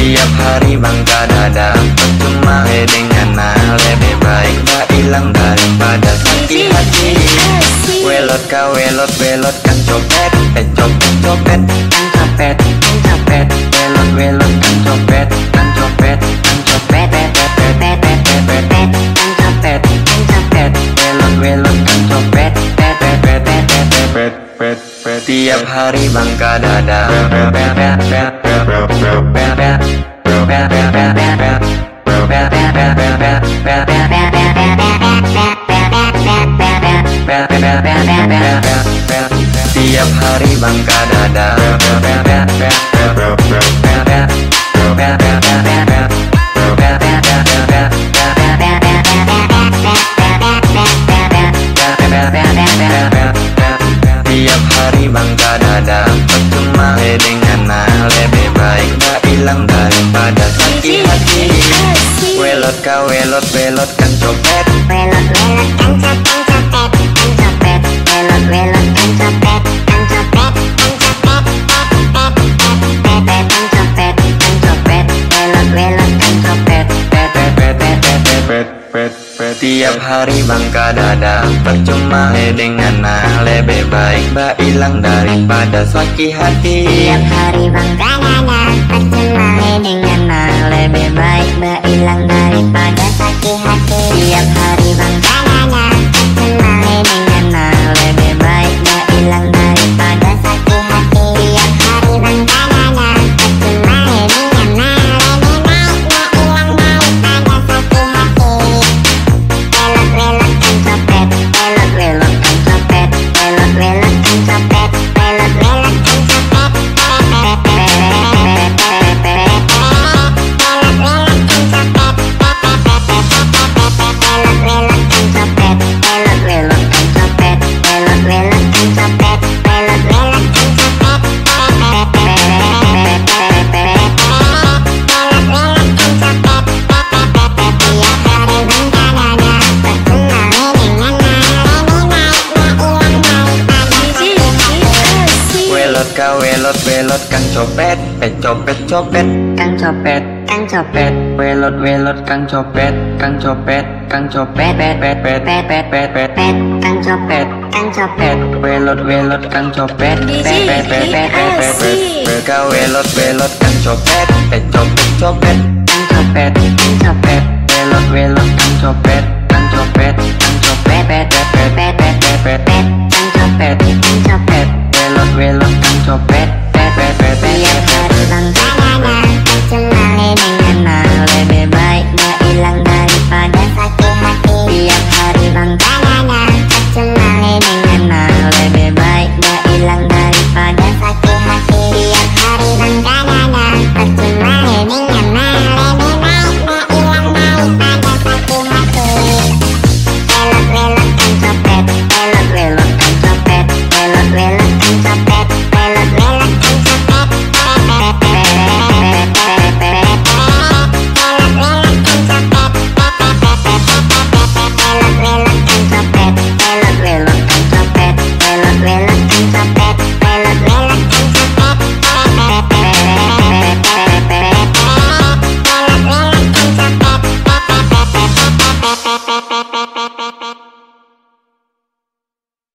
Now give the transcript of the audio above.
Setiap hari bangga dada Percuma dengan nah Lebih baik tak hilang daripada sakit hati Welot ka welot welot kan copet copet copet kan copet kan copet kan copet Welot welot kan copet Tiap hari bangka dada Pet pet pet Tiap hari bangga dada. Tiap hari bangga dada. Percuma dengan Lebih baik. Tak hilang daripada sakit hati Welot ka welot welot kan copet pet pet Tiap hari bangga dada Percuma dengan nah Lebih baik tak hilang daripada sakit hati. Tiap hari bangga dada Percuma dengan nah Lebih baik mbak hilang daripada sakit hati Welot ka welot welot kan copet Eh copet copet kan copet kan copet Welot welot kan copet kan copet kan copet Pet pet pet pet pet pet pet Pet kan copet kan copet Welot welot kan copet Pet pet pet pet pet pet pet Ka welot welot kan copet Eh copet copet kan copet kan copet Welot welot kan copet kan copet Melon into bed